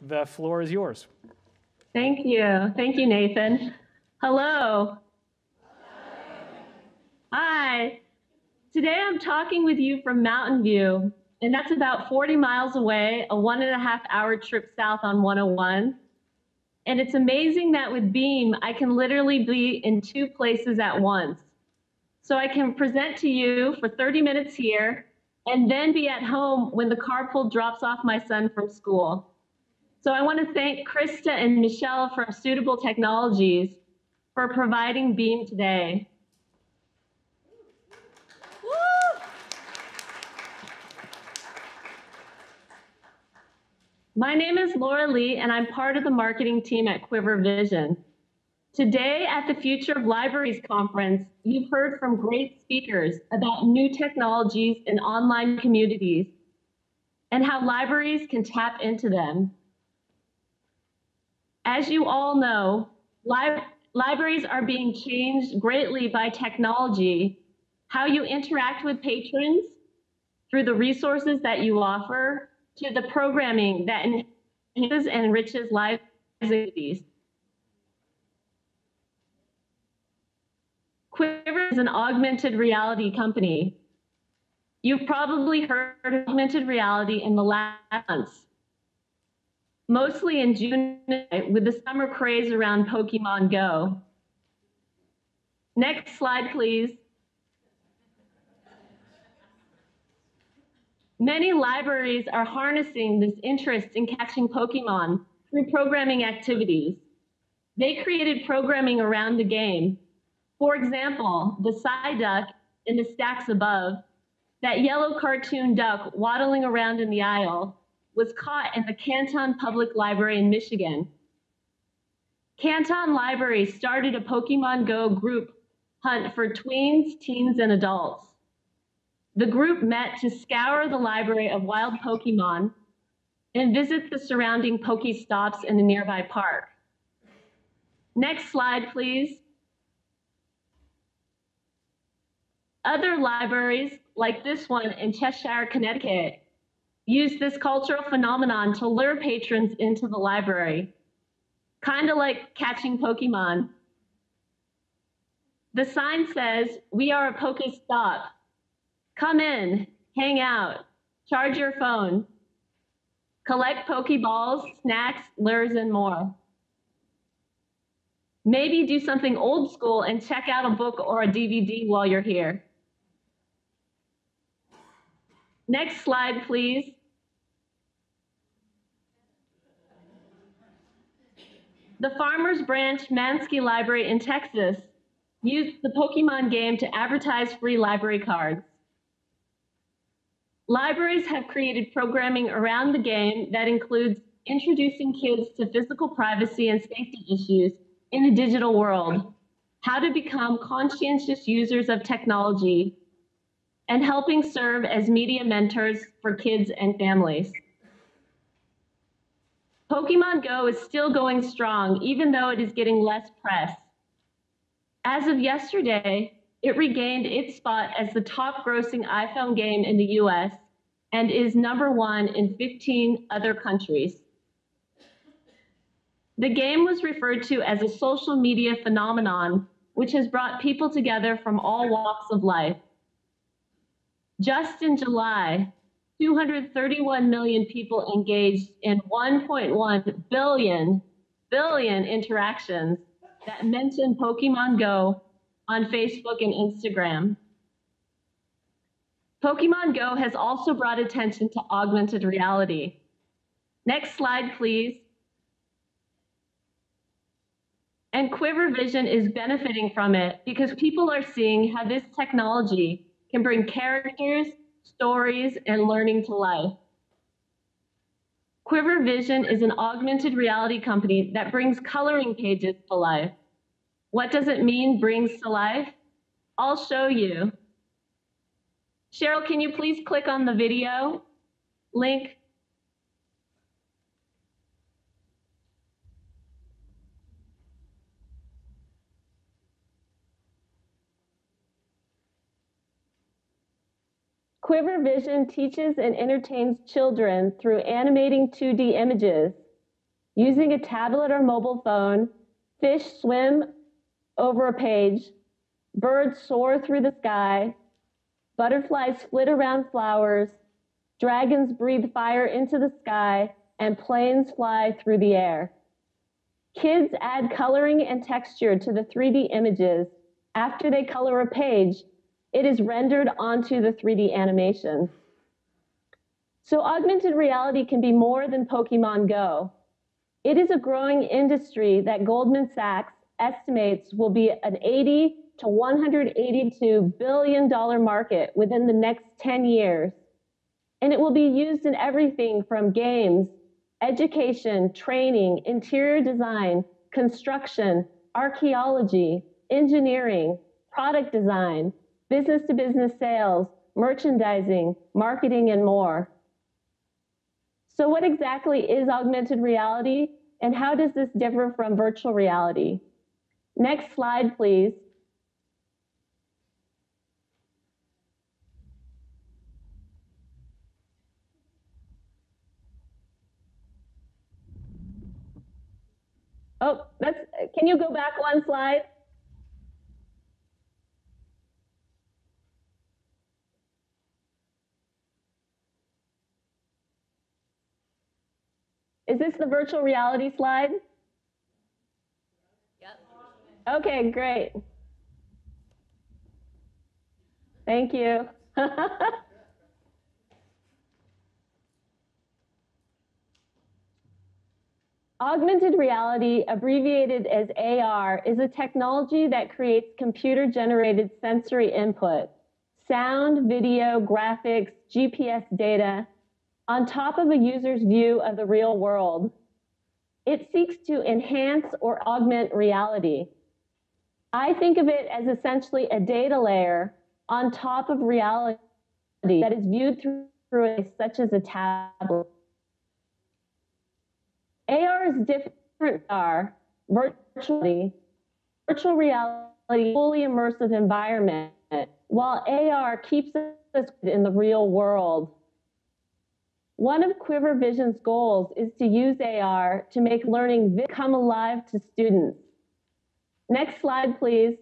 the floor is yours. Thank you. Thank you, Nathan. Hello. Hi. Today I'm talking with you from Mountain View, and that's about 40 miles away, a one and a half hour trip south on 101. And it's amazing that with Beam, I can literally be in two places at once. So I can present to you for 30 minutes here and then be at home when the carpool drops off my son from school. So I want to thank Christa and Michelle from Suitable Technologies for providing Beam today. My name is Laura Lee, and I'm part of the marketing team at Quiver Vision. Today at the Future of Libraries conference, you've heard from great speakers about new technologies in online communities and how libraries can tap into them. As you all know, li libraries are being changed greatly by technology. How you interact with patrons through the resources that you offer to the programming that enhances and enriches activities. Quiver is an augmented reality company. You've probably heard of augmented reality in the last months mostly in June with the summer craze around Pokemon Go. Next slide, please. Many libraries are harnessing this interest in catching Pokemon through programming activities. They created programming around the game. For example, the Psyduck in the stacks above, that yellow cartoon duck waddling around in the aisle, was caught in the Canton Public Library in Michigan. Canton Library started a Pokemon Go group hunt for tweens, teens, and adults. The group met to scour the library of wild Pokemon and visit the surrounding Pokestops in the nearby park. Next slide, please. Other libraries, like this one in Cheshire, Connecticut, use this cultural phenomenon to lure patrons into the library, kind of like catching Pokemon. The sign says, We are a Pokestop. Come in, hang out, charge your phone, collect Pokeballs, snacks, lures, and more. Maybe do something old school and check out a book or a DVD while you're here. Next slide, please. The Farmers Branch Manske Library in Texas used the Pokemon game to advertise free library cards. Libraries have created programming around the game that includes introducing kids to physical privacy and safety issues in a digital world, how to become conscientious users of technology, and helping serve as media mentors for kids and families. Pokemon Go is still going strong, even though it is getting less press. As of yesterday, it regained its spot as the top grossing iPhone game in the US and is number one in 15 other countries. The game was referred to as a social media phenomenon, which has brought people together from all walks of life. Just in July, 231 million people engaged in 1.1 billion billion interactions that mention Pokemon Go on Facebook and Instagram. Pokemon Go has also brought attention to augmented reality. Next slide, please. And Quiver Vision is benefiting from it because people are seeing how this technology can bring characters stories, and learning to life. Quiver Vision is an augmented reality company that brings coloring pages to life. What does it mean, brings to life? I'll show you. Cheryl, can you please click on the video link Quiver Vision teaches and entertains children through animating 2D images. Using a tablet or mobile phone, fish swim over a page, birds soar through the sky, butterflies flit around flowers, dragons breathe fire into the sky, and planes fly through the air. Kids add coloring and texture to the 3D images. After they color a page, it is rendered onto the 3D animation. So augmented reality can be more than Pokemon Go. It is a growing industry that Goldman Sachs estimates will be an 80 to 182 billion dollar market within the next 10 years. And it will be used in everything from games, education, training, interior design, construction, archaeology, engineering, product design, business to business sales, merchandising, marketing, and more. So what exactly is augmented reality and how does this differ from virtual reality? Next slide, please. Oh, that's, can you go back one slide? This the virtual reality slide? Yep. Okay, great. Thank you. Augmented reality, abbreviated as AR, is a technology that creates computer-generated sensory input, sound, video, graphics, GPS data, on top of a user's view of the real world. It seeks to enhance or augment reality. I think of it as essentially a data layer on top of reality that is viewed through, through such as a tablet. AR is different are virtually virtual reality fully immersive environment while AR keeps us in the real world. One of Quiver Vision's goals is to use AR to make learning come alive to students. Next slide, please.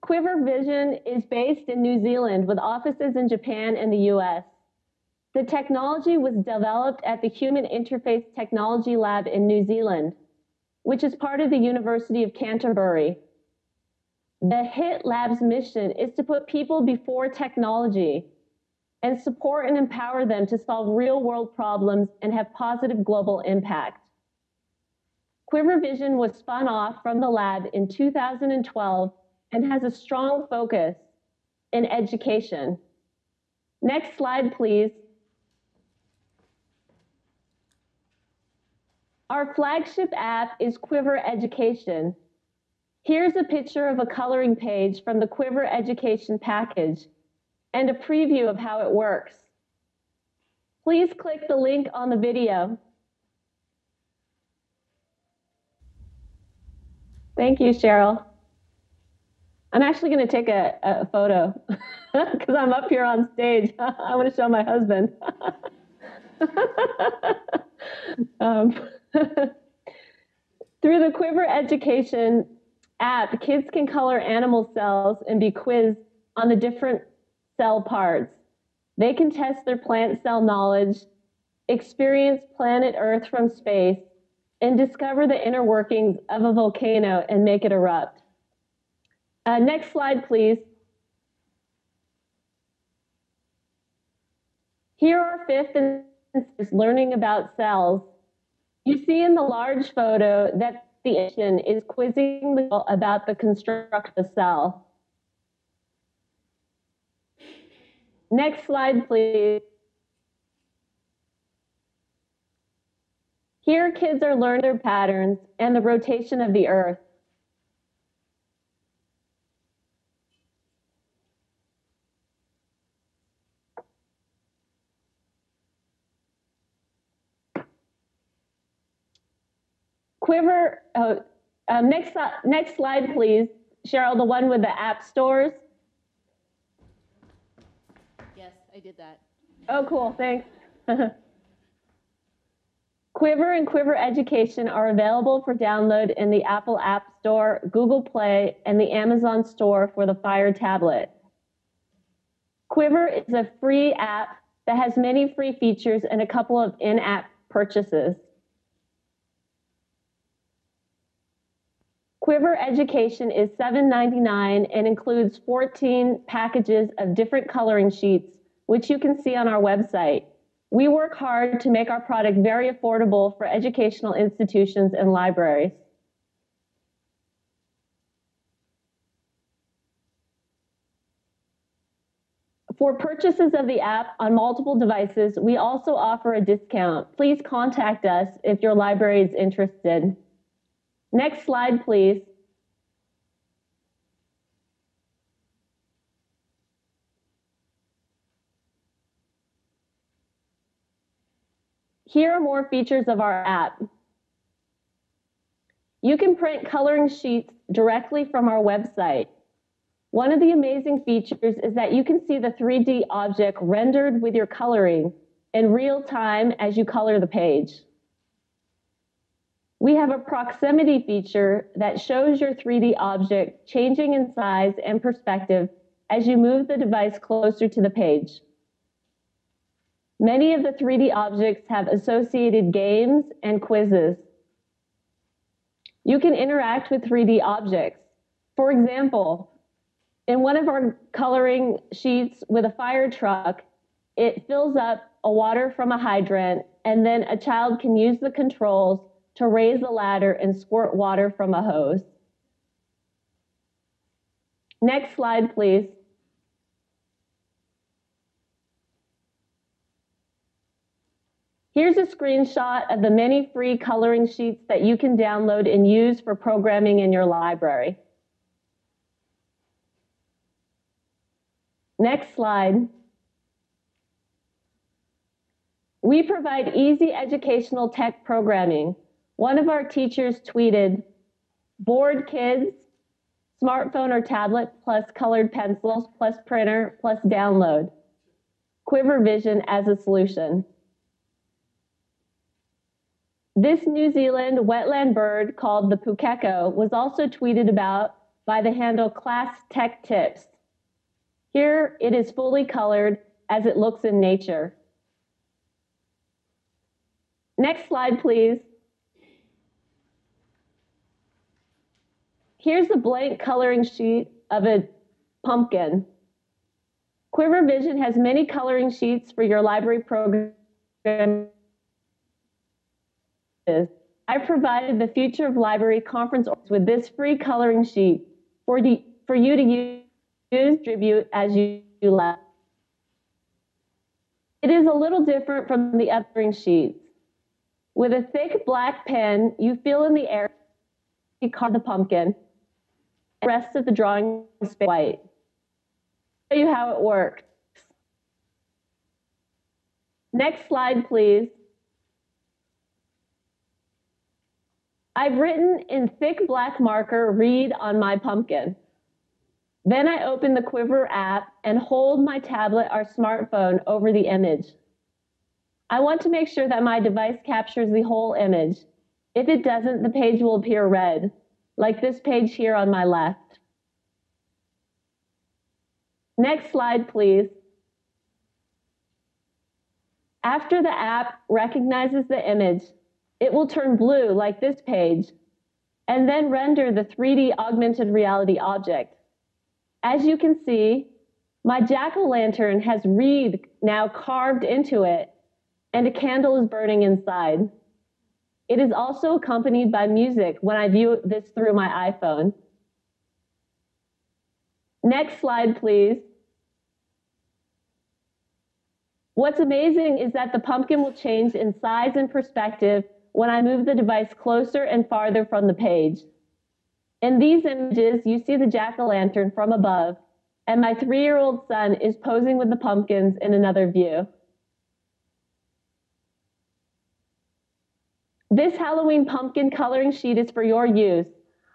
Quiver Vision is based in New Zealand with offices in Japan and the US. The technology was developed at the Human Interface Technology Lab in New Zealand, which is part of the University of Canterbury. The HIT Lab's mission is to put people before technology and support and empower them to solve real world problems and have positive global impact. Quiver Vision was spun off from the lab in 2012 and has a strong focus in education. Next slide, please. Our flagship app is Quiver Education. Here's a picture of a coloring page from the Quiver Education package and a preview of how it works. Please click the link on the video. Thank you, Cheryl. I'm actually going to take a, a photo because I'm up here on stage. I want to show my husband. um, through the Quiver Education app, kids can color animal cells and be quizzed on the different cell parts. They can test their plant cell knowledge, experience planet Earth from space, and discover the inner workings of a volcano and make it erupt. Uh, next slide, please. Here are fifth instances learning about cells. You see in the large photo that the engine is quizzing about the construct of the cell. Next slide, please. Here, kids are learning their patterns and the rotation of the earth. Quiver, oh, um, next, si- next slide, please. Cheryl, the one with the app stores. Yes, I did that. Oh, cool, thanks. Quiver and Quiver Education are available for download in the Apple App Store, Google Play, and the Amazon Store for the Fire tablet. Quiver is a free app that has many free features and a couple of in-app purchases. Quiver Education is $7.99 and includes 14 packages of different coloring sheets, which you can see on our website. We work hard to make our product very affordable for educational institutions and libraries. For purchases of the app on multiple devices, we also offer a discount. Please contact us if your library is interested. Next slide, please. Here are more features of our app. You can print coloring sheets directly from our website. One of the amazing features is that you can see the 3D object rendered with your coloring in real time as you color the page. We have a proximity feature that shows your 3D object changing in size and perspective as you move the device closer to the page. Many of the 3D objects have associated games and quizzes. You can interact with 3D objects. For example, in one of our coloring sheets with a fire truck, it fills up a water from a hydrant, and then a child can use the controls to raise a ladder and squirt water from a hose. Next slide, please. Here's a screenshot of the many free coloring sheets that you can download and use for programming in your library. Next slide. We provide easy educational tech programming. One of our teachers tweeted, bored kids, smartphone or tablet plus colored pencils plus printer plus download. Quiver Vision as a solution. This New Zealand wetland bird called the pukeko was also tweeted about by the handle Class Tech Tips. Here it is fully colored as it looks in nature. Next slide, please. Here's a blank coloring sheet of a pumpkin. Quiver Vision has many coloring sheets for your library program I provided the Future of Library conference with this free coloring sheet for, the, for you to use, distribute as you, you like. It is a little different from the other sheets. With a thick black pen, you fill in the air, you carve the pumpkin, the rest of the drawing is white. I'll show you how it works. Next slide, please. I've written in thick black marker, read on my pumpkin. Then I open the Quiver app and hold my tablet or smartphone over the image. I want to make sure that my device captures the whole image. If it doesn't, the page will appear red, like this page here on my left. Next slide, please. After the app recognizes the image, it will turn blue like this page, and then render the 3D augmented reality object. As you can see, my jack-o'-lantern has read now carved into it, and a candle is burning inside. It is also accompanied by music when I view this through my iPhone. Next slide, please. What's amazing is that the pumpkin will change in size and perspective when I move the device closer and farther from the page. In these images, you see the jack-o'-lantern from above, and my three-year-old son is posing with the pumpkins in another view. This Halloween pumpkin coloring sheet is for your use.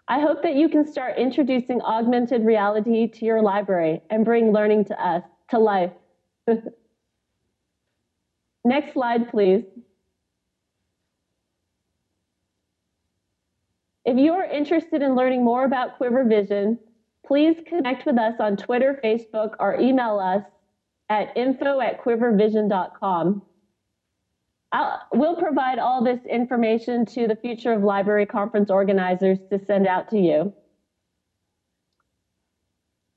I hope that you can start introducing augmented reality to your library and bring learning to us, to life. Next slide, please. If you are interested in learning more about Quiver Vision, please connect with us on Twitter, Facebook, or email us at info at quivervision.com. I'll, we'll provide all this information to the Future of Library conference organizers to send out to you.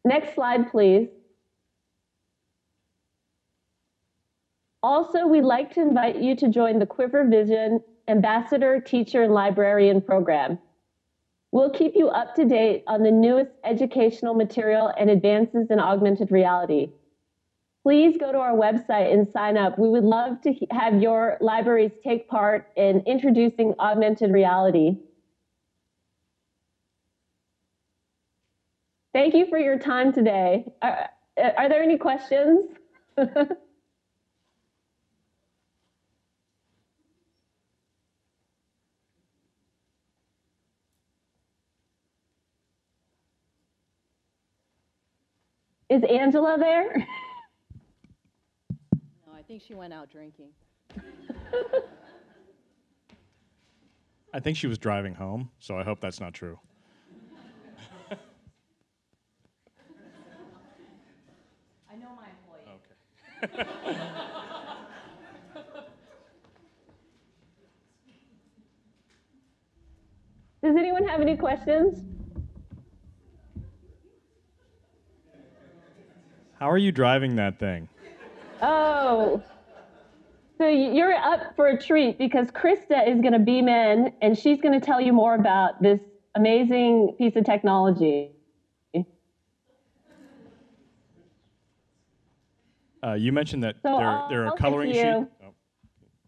Next slide, please. Also, we'd like to invite you to join the Quiver Vision Ambassador Teacher and Librarian Program. We'll keep you up to date on the newest educational material and advances in augmented reality. Please go to our website and sign up. We would love to have your libraries take part in introducing augmented reality. Thank you for your time today. Are, are there any questions? Is Angela there? No, I think she went out drinking. I think she was driving home, so I hope that's not true. I know my employee. Okay. Does anyone have any questions? How are you driving that thing? Oh, so you're up for a treat because Christa is going to beam in and she's going to tell you more about this amazing piece of technology. Uh, you mentioned that So there, I'll- there I'll are coloring sheets. Oh.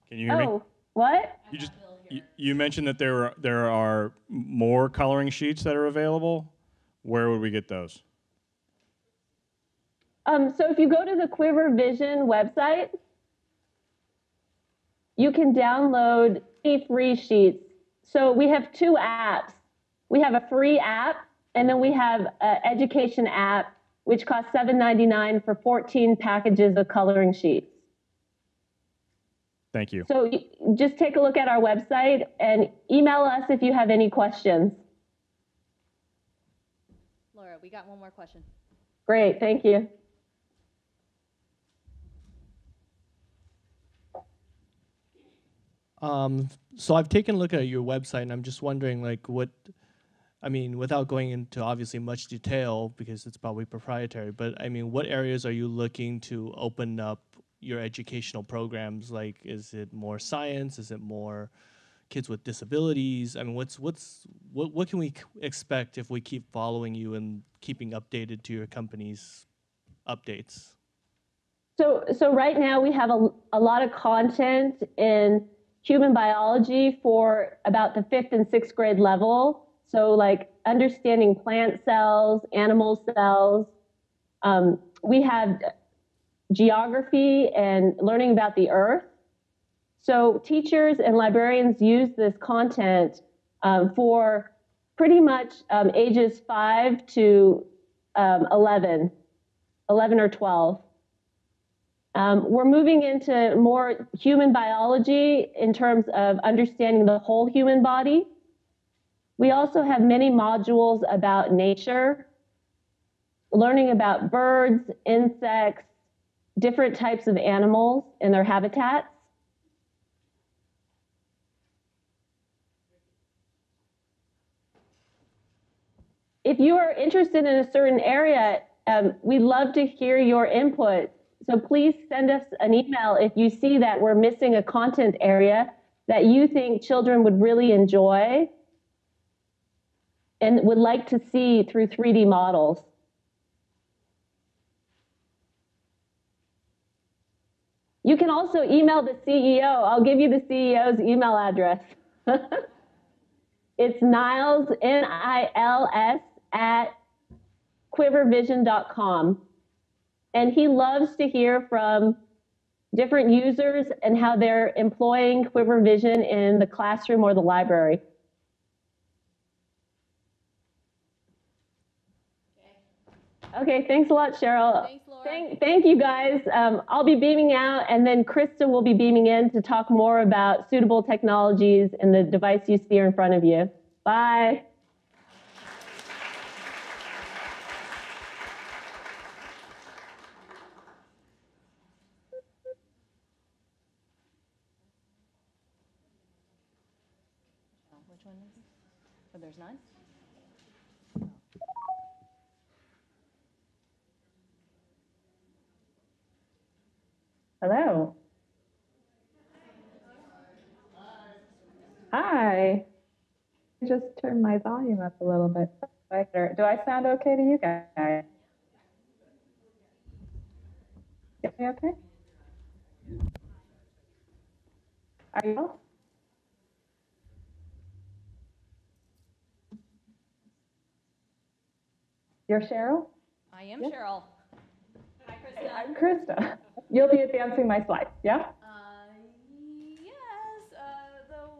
Can you hear me? Oh, what? You just you, you mentioned that there are, there are more coloring sheets that are available. Where would we get those? Um, so if you go to the Quiver Vision website, you can download any free sheets. So we have two apps. We have a free app, and then we have an education app, which costs $7.99 for 14 packages of coloring sheets. Thank you. So just take a look at our website and email us if you have any questions. Laura, we got one more question. Great, thank you. Um, so I've taken a look at your website, and I'm just wondering, like, what, I mean, without going into obviously much detail because it's probably proprietary, but I mean, what areas are you looking to open up your educational programs? Like, is it more science? Is it more kids with disabilities? I mean, what's what's what what can we expect if we keep following you and keeping updated to your company's updates? So, so right now we have a, a lot of content in human biology for about the fifth and sixth grade level. So, like understanding plant cells, animal cells. Um, we have geography and learning about the earth. So, teachers and librarians use this content um, for pretty much um, ages 5 to um, 11, 11 or 12. Um, we're moving into more human biology in terms of understanding the whole human body. We also have many modules about nature, learning about birds, insects, different types of animals and their habitats. If you are interested in a certain area, um, we'd love to hear your input. So please send us an email if you see that we're missing a content area that you think children would really enjoy and would like to see through 3D models. You can also email the CEO. I'll give you the CEO's email address. it's Nils, N I L S, at quivervision.com. And he loves to hear from different users and how they're employing Quiver Vision in the classroom or the library. Okay, thanks a lot, Cheryl. Thanks, Laura. Thank, thank you, guys. Um, I'll be beaming out, and then Christa will be beaming in to talk more about suitable technologies and the device you see here in front of you. Bye. Oh, Which one is it? Oh, there's none? Hello. Hi. I Just turn my volume up a little bit. Do I sound okay to you guys? Get me okay? Are you? You're Cheryl? I am Yep. Cheryl. Hi, Christa. I'm Christa. You'll be advancing my slides, yeah? Uh, yes, uh, though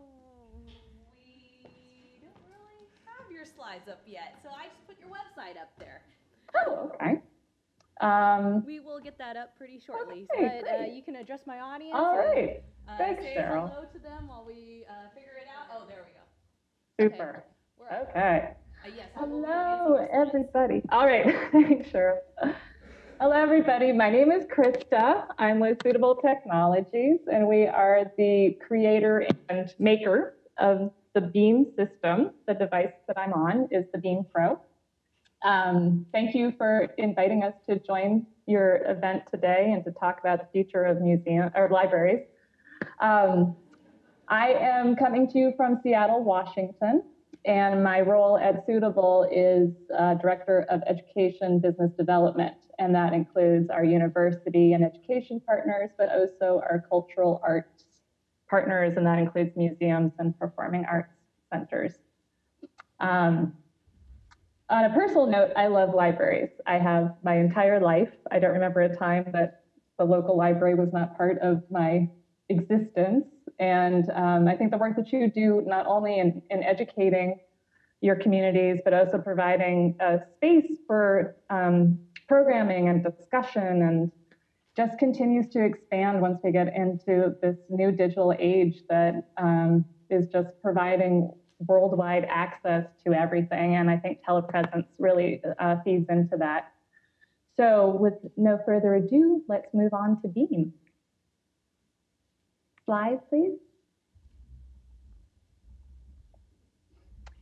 we don't really have your slides up yet, so I just put your website up there. Oh, okay. Um, We will get that up pretty shortly, Okay, but uh, you can address my audience. All right. and, right. uh, Thanks, say Cheryl. hello to them while we uh, figure it out. Oh, there we go. Okay, Super. We're up. Okay. Uh, yes, I will be Hello, advancing your slides. everybody. All right, thanks, Cheryl. Hello, everybody. My name is Christa. I'm with Suitable Technologies, and we are the creator and maker of the Beam system. The device that I'm on is the Beam Pro. Um, thank you for inviting us to join your event today and to talk about the future of museum or libraries. Um, I am coming to you from Seattle, Washington, and my role at Suitable is uh, Director of Education Business Development, and that includes our university and education partners, but also our cultural arts partners, and that includes museums and performing arts centers. Um, on a personal note, I love libraries. I have my entire life. I don't remember a time that the local library was not part of my existence. And um, I think the work that you do, not only in, in educating your communities, but also providing a space for um, programming and discussion and just continues to expand once we get into this new digital age that um, is just providing worldwide access to everything. And I think telepresence really uh, feeds into that. So with no further ado, let's move on to Beam. Slide, please.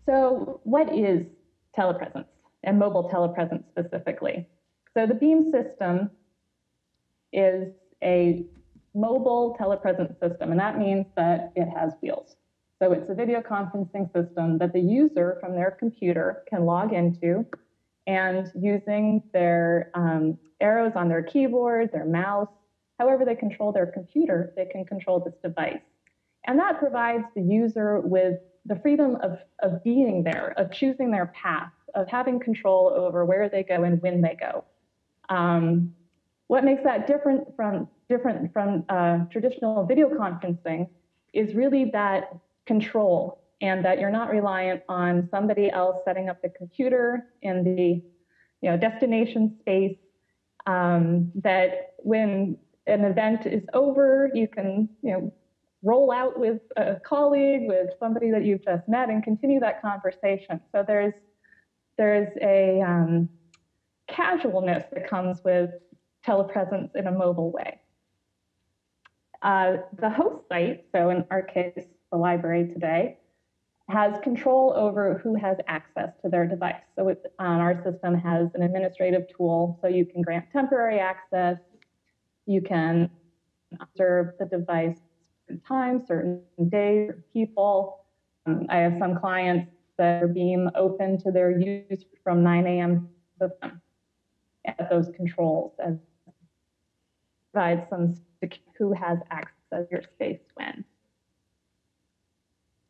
So what is telepresence and mobile telepresence specifically? So the Beam system is a mobile telepresence system, and that means that it has wheels. So it's a video conferencing system that the user from their computer can log into and using their um, arrows on their keyboard, their mouse, however they control their computer, they can control this device. And that provides the user with the freedom of, of being there, of choosing their path, of having control over where they go and when they go. Um, what makes that different from different from uh, traditional video conferencing is really that control and that you're not reliant on somebody else setting up the computer in the you know destination space. Um, that when an event is over, you can you know roll out with a colleague, with somebody that you've just met, and continue that conversation. So there's there's a um, casualness that comes with telepresence in a mobile way. Uh, the host site, so in our case, the library today, has control over who has access to their device. So it, um, our system has an administrative tool, so you can grant temporary access, you can observe the device certain times, certain days, people. Um, I have some clients that are being open to their use from 9 a.m. to them at those controls as provide some who has access to your space when.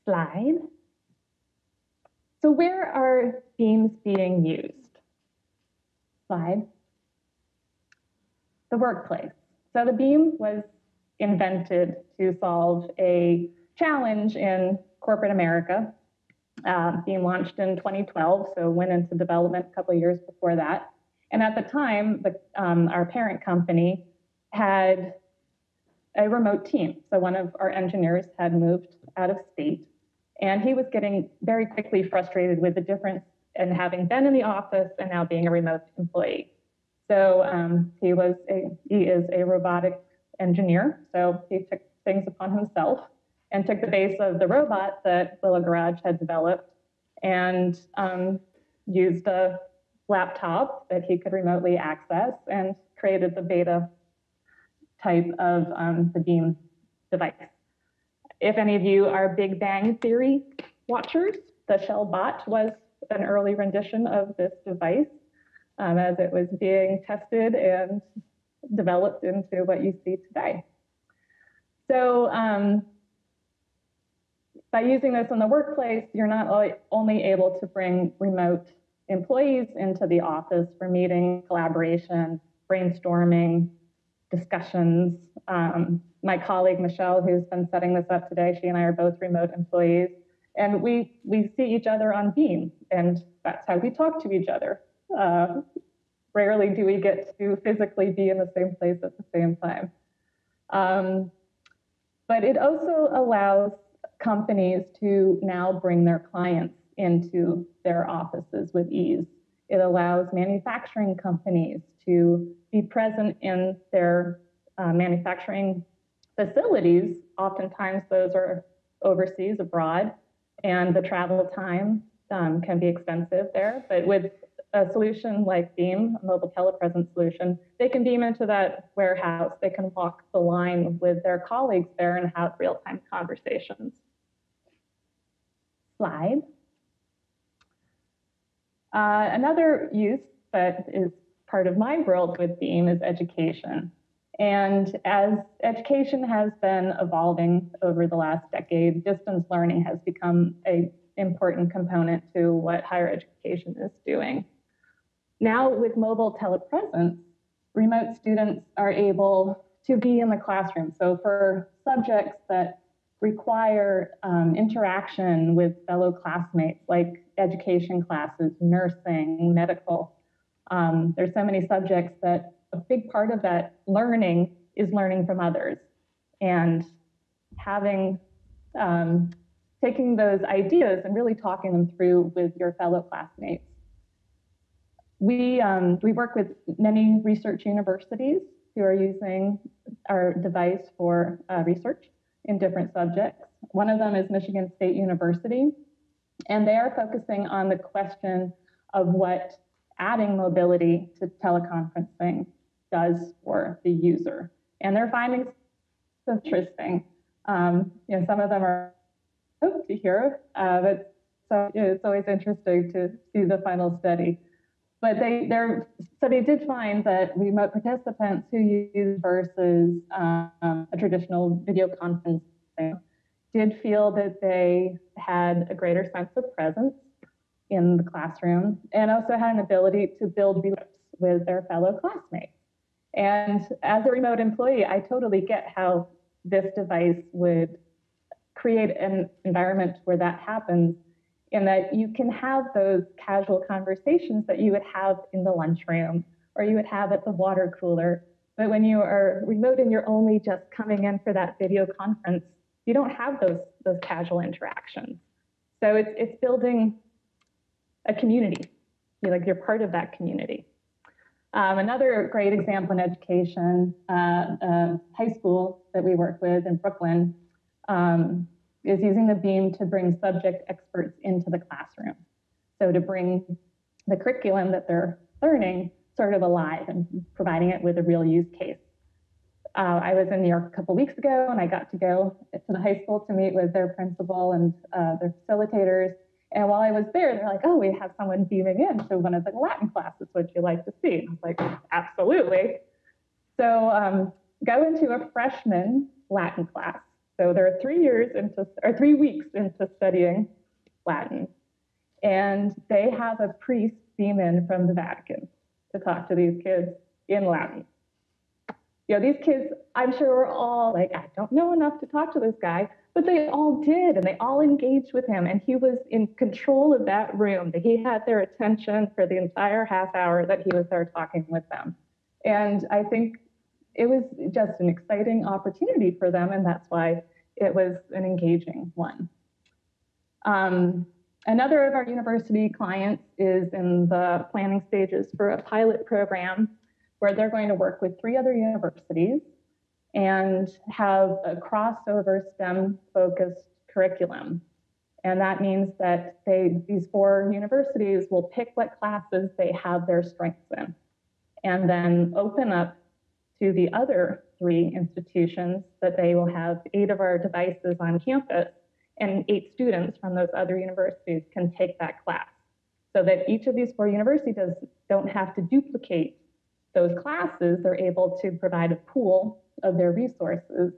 Slide. So where are beams being used? Slide. The workplace. So the beam was invented to solve a challenge in corporate America. Uh, being launched in 2012, so went into development a couple of years before that. And at the time, the, um, our parent company had a remote team. So one of our engineers had moved out of state, and he was getting very quickly frustrated with the difference in having been in the office and now being a remote employee. So um, he was a, he is a robotic engineer. So he took things upon himself and took the base of the robot that Willow Garage had developed and um, used a laptop that he could remotely access and created the beta type of um, the Beam device. If any of you are Big Bang Theory watchers, the Shelbot was an early rendition of this device um, as it was being tested and developed into what you see today. So um, by using this in the workplace, you're not only able to bring remote employees into the office for meeting, collaboration, brainstorming, discussions. Um, my colleague Michelle, who's been setting this up today, she and I are both remote employees, and we we see each other on Beam, and that's how we talk to each other. Uh, rarely do we get to physically be in the same place at the same time. Um, but it also allows companies to now bring their clients into their offices with ease. It allows manufacturing companies to be present in their uh, manufacturing facilities. Oftentimes, those are overseas, abroad, and the travel time um, can be expensive there. But with a solution like Beam, a mobile telepresence solution, they can beam into that warehouse. They can walk the line with their colleagues there and have real time conversations. Slide. Uh, another use that is part of my world with Beam is education. And as education has been evolving over the last decade, distance learning has become an important component to what higher education is doing. Now, with mobile telepresence, remote students are able to be in the classroom. So, for subjects that require um, interaction with fellow classmates, like education classes, nursing, medical. Um, there's so many subjects that a big part of that learning is learning from others and having um, taking those ideas and really talking them through with your fellow classmates. We, um, we work with many research universities who are using our device for uh, research in different subjects. One of them is Michigan State University, and they are focusing on the question of what adding mobility to teleconferencing does for the user. And their findings interesting. Um, you know, some of them are oh, to hear, uh, but so it's always interesting to see the final study. But they, their study did find that remote participants who use versus um, a traditional video conferencing did feel that they had a greater sense of presence in the classroom and also had an ability to build relationships with their fellow classmates. And as a remote employee, I totally get how this device would create an environment where that happens in that you can have those casual conversations that you would have in the lunchroom or you would have at the water cooler. But when you are remote and you're only just coming in for that video conference, you don't have those, those casual interactions. So it's, it's building a community. You're like you're part of that community. Um, another great example in education, uh, high school that we work with in Brooklyn, um, is using the beam to bring subject experts into the classroom. So to bring the curriculum that they're learning sort of alive and providing it with a real use case. Uh, I was in New York a couple weeks ago and I got to go to the high school to meet with their principal and uh, their facilitators. And while I was there, they're like, oh, we have someone beaming in to one of the Latin classes. Would you like to see? I was like, absolutely. So um, go into a freshman Latin class. So they're three years into, or three weeks into studying Latin. And they have a priest beam in from the Vatican to talk to these kids in Latin. you know, these kids, I'm sure were all like, I don't know enough to talk to this guy, but they all did, and they all engaged with him, and he was in control of that room. That he had their attention for the entire half hour that he was there talking with them, and I think it was just an exciting opportunity for them, and that's why it was an engaging one. Um, another of our university clients is in the planning stages for a pilot program where they're going to work with three other universities and have a crossover STEM focused curriculum. And that means that they, these four universities will pick what classes they have their strengths in and then open up to the other three institutions that they will have eight of our devices on campus and eight students from those other universities can take that class so that each of these four universities don't have to duplicate those classes. They're able to provide a pool of their resources.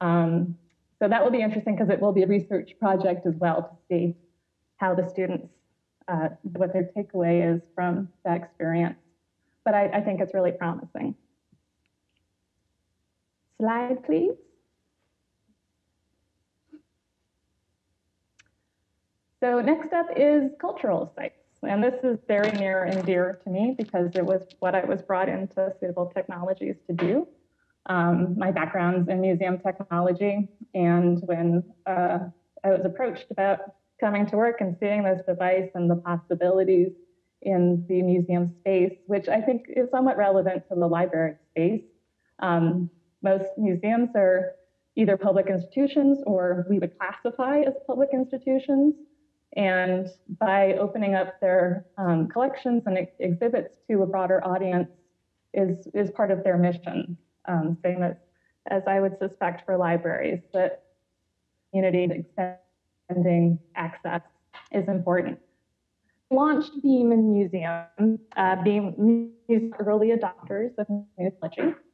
Um, so that will be interesting because it will be a research project as well to see how the students, uh, what their takeaway is from that experience. But I, I think it's really promising. Slide, please. So next up is cultural sites. And this is very near and dear to me because it was what I was brought into Suitable Technologies to do. Um, my background's in museum technology, and when uh, I was approached about coming to work and seeing this device and the possibilities in the museum space, which I think is somewhat relevant to the library space. Um, most museums are either public institutions or we would classify as public institutions. And by opening up their um, collections and ex exhibits to a broader audience is, is part of their mission. Um, same as, as I would suspect for libraries, that community extending access is important. Launched Beam in Museum, uh, Beam early adopters of new technology.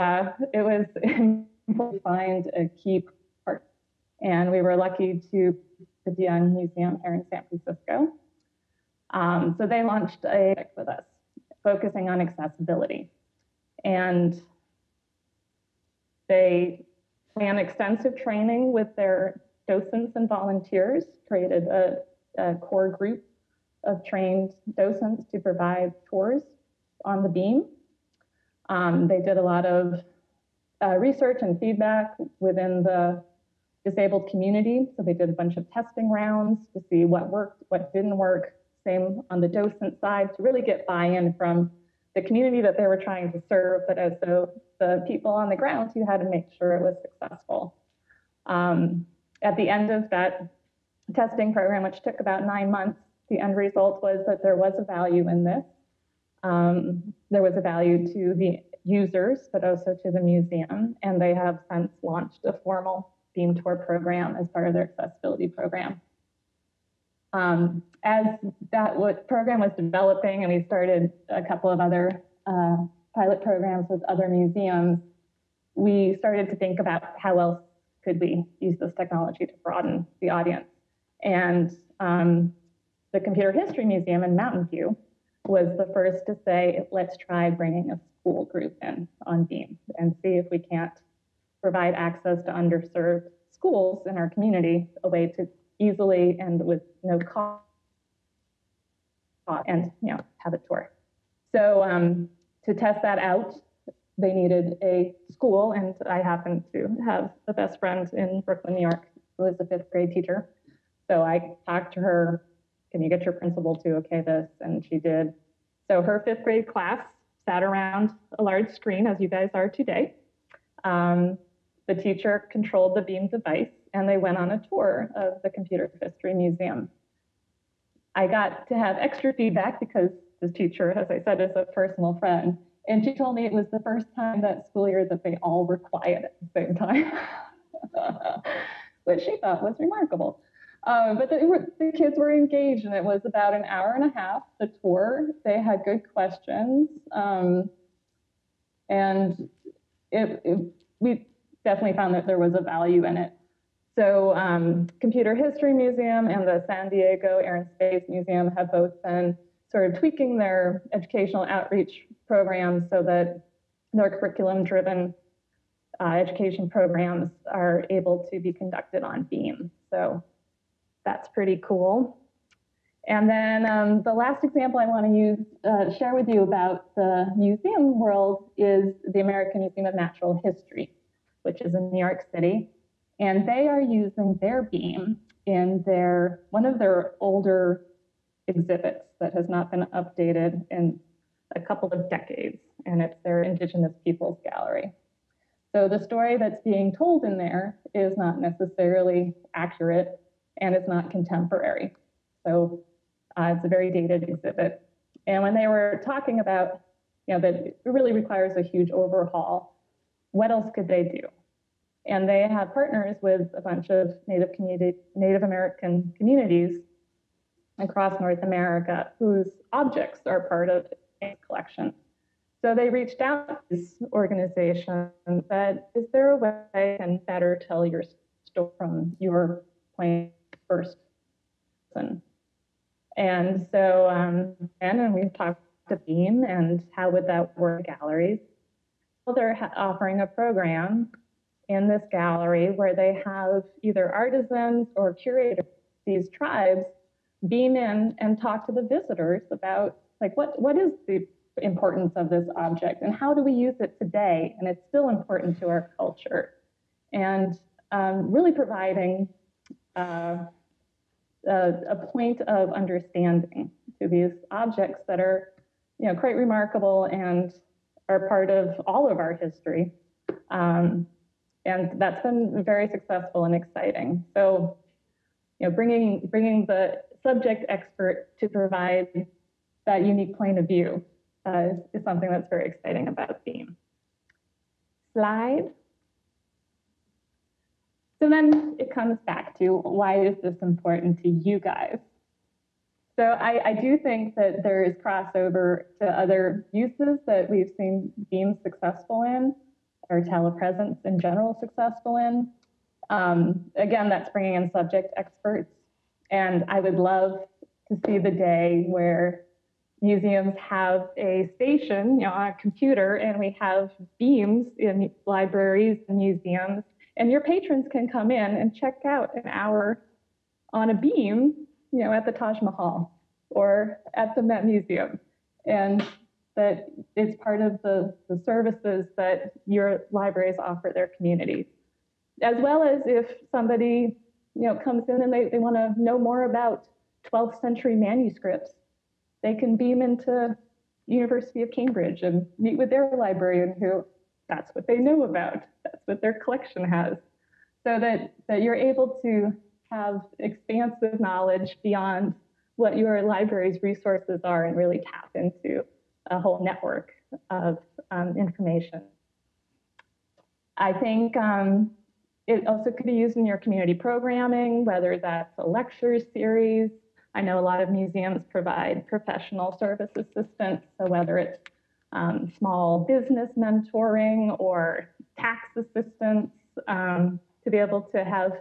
Uh, it was important to find a key part, and we were lucky to the DeYoung Museum here in San Francisco. Um, so they launched a project with us, focusing on accessibility. And they ran extensive training with their docents and volunteers, created a, a core group of trained docents to provide tours on the beam. Um, they did a lot of uh, research and feedback within the disabled community. So they did a bunch of testing rounds to see what worked, what didn't work. Same on the docent side to really get buy-in from the community that they were trying to serve, but also the people on the ground who had to make sure it was successful. Um, at the end of that testing program, which took about nine months, the end result was that there was a value in this. Um, there was a value to the users, but also to the museum, and they have since launched a formal Beam Tour program as part of their accessibility program. Um, as that program was developing and we started a couple of other uh, pilot programs with other museums, we started to think about how else could we use this technology to broaden the audience. And um, the Computer History Museum in Mountain View was the first to say, let's try bringing a school group in on Beam and see if we can't provide access to underserved schools in our community, a way to easily and with no cost and you know have a tour. So um, to test that out, they needed a school, and I happen to have a best friend in Brooklyn, New York, who is a fifth grade teacher. So I talked to her, can you get your principal to okay this? And she did. So her fifth grade class sat around a large screen, as you guys are today. Um, the teacher controlled the beam device, and they went on a tour of the Computer History Museum. I got to have extra feedback because this teacher, as I said, is a personal friend. And she told me it was the first time that school year that they all were quiet at the same time, which she thought was remarkable. Um, but the, the, kids were engaged, and it was about an hour and a half, the tour. They had good questions. Um, and it, it, we definitely found that there was a value in it. So um, Computer History Museum and the San Diego Air and Space Museum have both been sort of tweaking their educational outreach programs so that their curriculum-driven uh, education programs are able to be conducted on Beam. So that's pretty cool. And then um, the last example I want to use, uh, share with you about the museum world is the American Museum of Natural History, which is in New York City. And they are using their beam in their one of their older exhibits that has not been updated in a couple of decades, and it's their Indigenous Peoples Gallery. So the story that's being told in there is not necessarily accurate and it's not contemporary. So uh, it's a very dated exhibit. And when they were talking about, you know, that it really requires a huge overhaul, what else could they do? And they have partners with a bunch of Native community, Native American communities across North America whose objects are part of a collection. So they reached out to this organization and said, is there a way I can better tell your story from your point first person? And so, um, and, we've talked to Beam and how would that work galleries. Well, they're offering a program in this gallery where they have either artisans or curators, these tribes, beam in and talk to the visitors about like what, what is the importance of this object and how do we use it today? And it's still important to our culture. And um, really providing uh, a, a point of understanding to these objects that are, you know, quite remarkable and are part of all of our history. Um, and that's been very successful and exciting. So, you know, bringing bringing the subject expert to provide that unique point of view uh, is, something that's very exciting about Beam. Slide. So then it comes back to why is this important to you guys? So I, I do think that there is crossover to other uses that we've seen Beam successful in, or telepresence in general successful in. Um, again, that's bringing in subject experts. And I would love to see the day where museums have a station you know, on a computer and we have beams in libraries and museums and your patrons can come in and check out an hour on a beam you know at the taj mahal or at the met museum. And that is part of the, the services that your libraries offer their communities as well as if somebody you know comes in and they, they want to know more about 12th century manuscripts they can beam into University of Cambridge and meet with their librarian who that's what they know about. That's what their collection has. So that, that you're able to have expansive knowledge beyond what your library's resources are and really tap into a whole network of um, information. I think um, it also could be used in your community programming, whether that's a lecture series, I know a lot of museums provide professional service assistance, so whether it's um, small business mentoring or tax assistance, um, to be able to have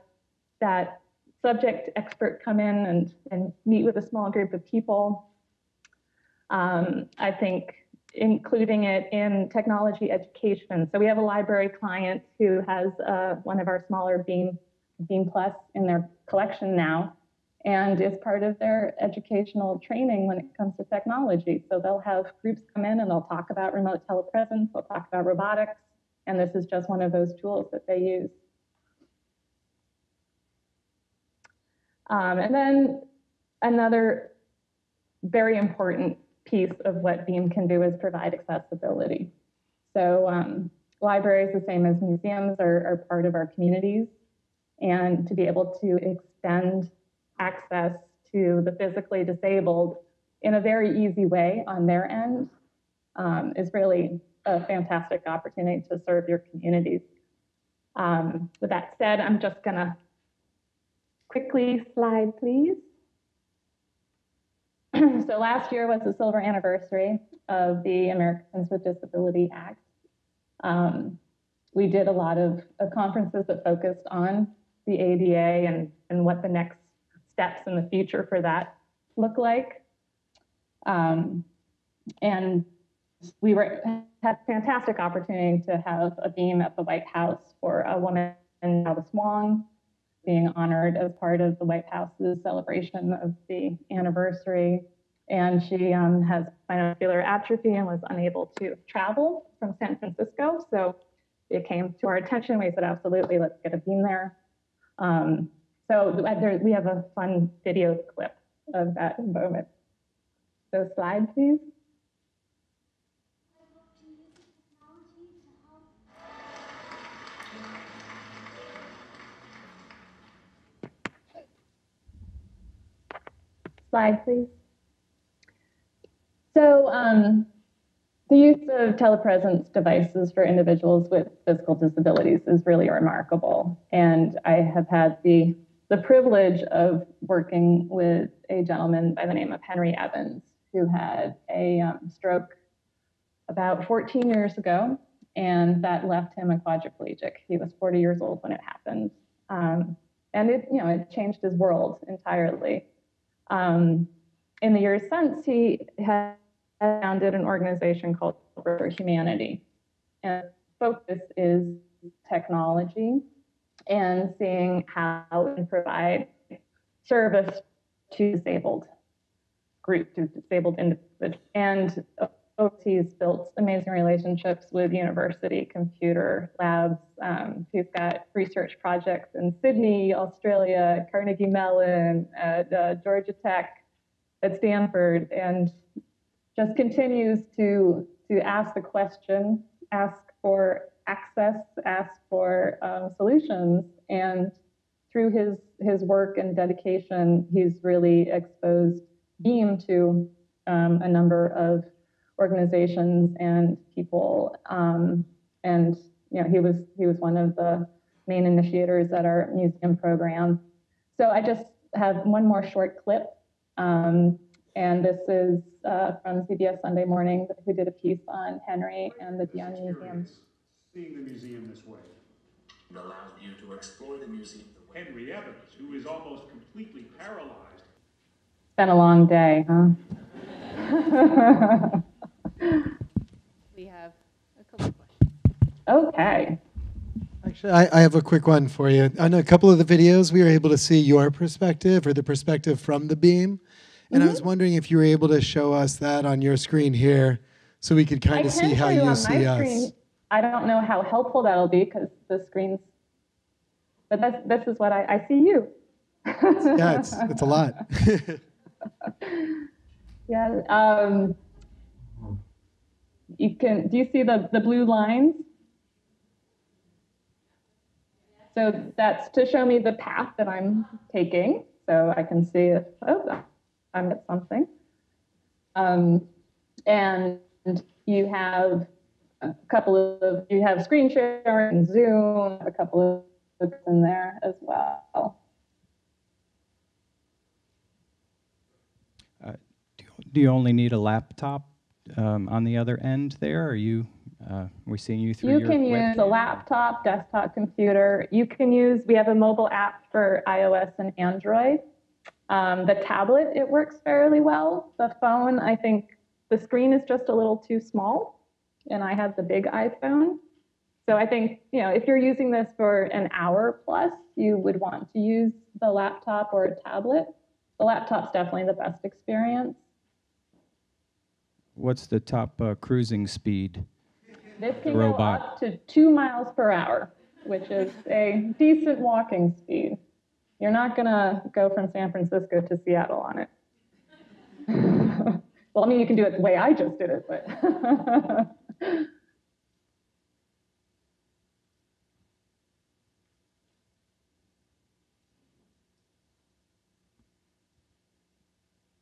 that subject expert come in and, and meet with a small group of people. Um, I think including it in technology education. So we have a library client who has uh, one of our smaller Beam, Beam Plus in their collection now and is part of their educational training when it comes to technology. So they'll have groups come in and they'll talk about remote telepresence, they'll talk about robotics, and this is just one of those tools that they use. Um, and then another very important piece of what Beam can do is provide accessibility. So um, libraries, the same as museums, are, are part of our communities. And to be able to extend access to the physically disabled in a very easy way on their end um, is really a fantastic opportunity to serve your communities. Um, with that said, I'm just going to quickly slide, please. so last year was the silver anniversary of the Americans with Disability Act. Um, we did a lot of, of conferences that focused on the ADA and, and what the next steps in the future for that look like. Um, and we were had a fantastic opportunity to have a beam at the White House for a woman, Alice Wong, being honored as part of the White House's celebration of the anniversary. And she um, has spinal muscular atrophy and was unable to travel from San Francisco. So it came to our attention. We said, absolutely, let's get a beam there. Um, so uh, there, we have a fun video clip of that moment. So slide, please. Slide, please. So um, the use of telepresence devices for individuals with physical disabilities is really remarkable. And I have had the, the privilege of working with a gentleman by the name of Henry Evans, who had a um, stroke about 14 years ago, and that left him a quadriplegic. He was 40 years old when it happened. Um, and it, you know, it changed his world entirely. Um, in the years since, he has founded an organization called Humanity. And focus is technology and seeing how it can provide service to disabled groups, to disabled individuals. And he's built amazing relationships with university computer labs. Um, he's got research projects in Sydney, Australia, Carnegie Mellon, at uh, Georgia Tech, at Stanford, and just continues to to ask the question, ask for access, ask for um, solutions, and through his his work and dedication, he's really exposed Beam to um, a number of organizations and people, um, and you know he was he was one of the main initiators at our museum program. So I just have one more short clip. Um, and this is uh, from CBS Sunday Morning, who did a piece on Henry and the de Young Museum. Seeing the museum this way. It allows you to explore the museum the way Henry Evans, who is almost completely paralyzed, It's been a long day, huh? We have a couple questions. okay. Actually, I, I have a quick one for you. On a couple of the videos, we were able to see your perspective or the perspective from the beam. And I was mm-hmm. wondering if you were able to show us that on your screen here so we could kind of see how you you see us. screen. I don't know how helpful that'll be because the screen's, but this, this is what I, I see you. Yeah, it's, it's a lot. Yeah, um, you can, do you see the, the blue lines? So that's to show me the path that I'm taking, so I can see if, oh, I'm at something. Um, and you have a couple of, you have screen share and Zoom, a couple of books in there as well. Do you only need a laptop um, on the other end there? Are you, uh, we're seeing you through You can use a laptop, desktop computer. You can use, we have a mobile app for iOS and Android. Um, the tablet, it works fairly well. The phone, I think the screen is just a little too small, and I have the big iPhone. So I think, you know, if you're using this for an hour plus, you would want to use the laptop or a tablet. The laptop's definitely the best experience. What's the top uh, cruising speed? This can go robot. up to two miles per hour, which is a decent walking speed. You're not gonna go from San Francisco to Seattle on it. well, I mean, you can do it the way I just did it, but.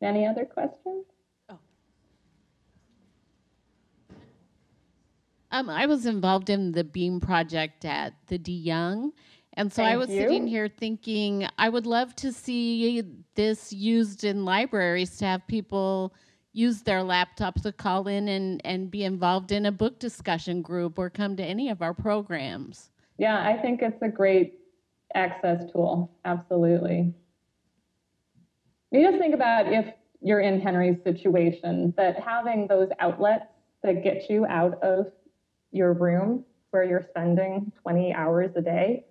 Any other questions? Um, I was involved in the Beam project at the De Young. And so I Thank was sitting here thinking, I would love to see this used in libraries to have people use their laptops to call in and, and be involved in a book discussion group or come to any of our programs. Yeah, I think it's a great access tool. Absolutely. You just think about if you're in Henry's situation, that having those outlets that get you out of your room where you're spending 20 hours a day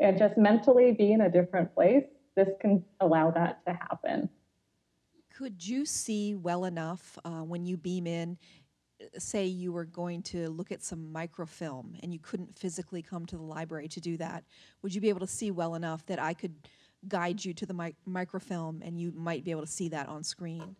and just mentally be in a different place, this can allow that to happen. Could you see well enough uh, when you beam in? Say you were going to look at some microfilm and you couldn't physically come to the library to do that. Would you be able to see well enough that I could guide you to the mic- microfilm and you might be able to see that on screen?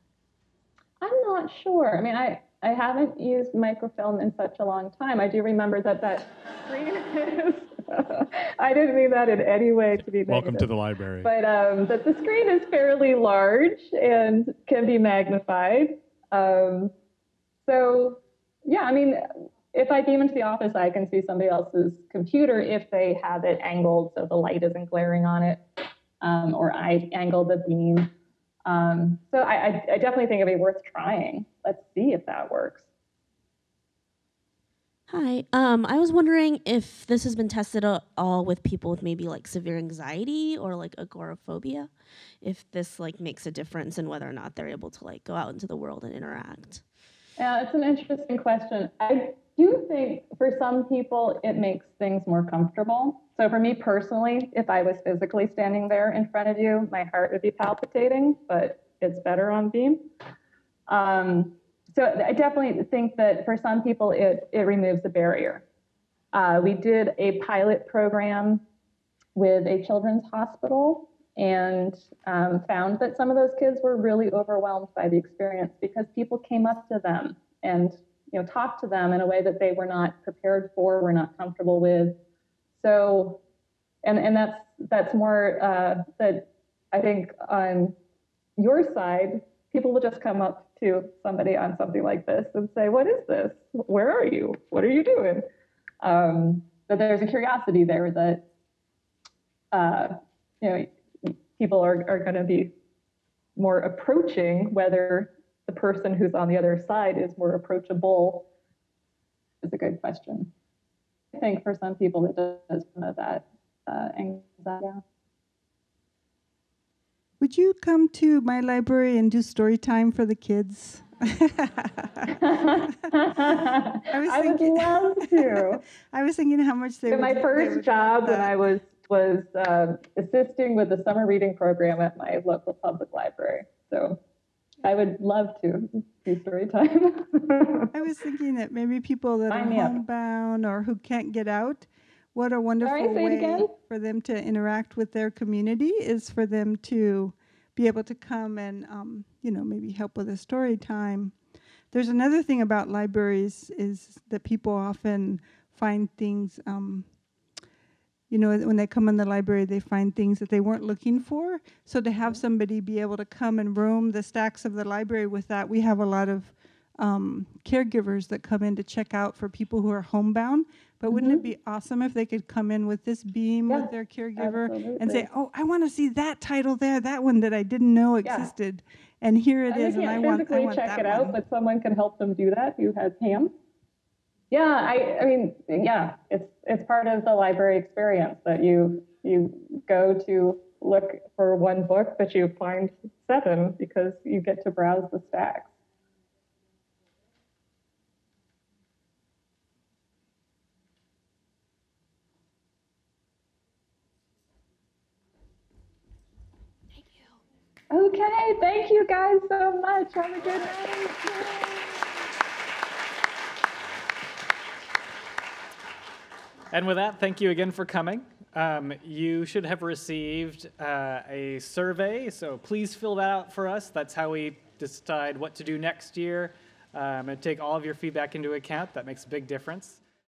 I'm not sure. I mean, I, I haven't used microfilm in such a long time. I do remember that that screen is. I didn't mean that in any way to be Welcome to the library. But um, that the screen is fairly large and can be magnified. Um, so, yeah, I mean, if I beam into the office, I can see somebody else's computer if they have it angled so the light isn't glaring on it, um, or I angle the beam. Um, so I, I, I definitely think it'd be worth trying. Let's see if that works. Hi. Um, I was wondering if this has been tested at all with people with maybe like severe anxiety or like agoraphobia, if this like makes a difference in whether or not they're able to like go out into the world and interact. Yeah, it's an interesting question. I do think for some people it makes things more comfortable. So for me personally, if I was physically standing there in front of you, my heart would be palpitating, but it's better on Beam. Um, so I definitely think that for some people it, it removes the barrier. Uh, we did a pilot program with a children's hospital and um, found that some of those kids were really overwhelmed by the experience because people came up to them and you know talked to them in a way that they were not prepared for, were not comfortable with. So, and and that's that's more uh, that I think on your side, people will just come up to somebody on something like this and say, "What is this? Where are you? What are you doing?" Um, that there's a curiosity there that uh, you know people are, are going to be more approaching whether the person who's on the other side is more approachable is a good question. I think for some people it does promote that uh, anxiety. Would you come to my library and do story time for the kids? I, was would thinking- love to. I was thinking how much they So would. my first would job when. I was was uh, assisting with the summer reading program at my local public library. So I would love to do story time. I was thinking that maybe people that Sign are me up. homebound or who can't get out, what a wonderful it way again? for them to interact with their community is for them to be able to come and, um, you know, maybe help with a story time. There's another thing about libraries is that people often find things. Um, you know, when they come in the library, they find things that they weren't looking for. So to have somebody be able to come and roam the stacks of the library with that, we have a lot of um, caregivers that come in to check out for people who are homebound. But wouldn't it be awesome if they could come in with this beam Yeah, with their caregiver and say, "Oh, I want to see that title there, that one that I didn't know Yeah. existed, and here it And is, and I want, I want check that it one." out, but someone can help them do that who has hands. Yeah, I, I mean, yeah, it's it's part of the library experience that you you go to look for one book, but you find seven because you get to browse the stacks. Okay, thank you guys so much. Have a good night. And with that, thank you again for coming. Um, you should have received uh, a survey, so please fill that out for us. That's how we decide what to do next year. Um, and take all of your feedback into account. That makes a big difference.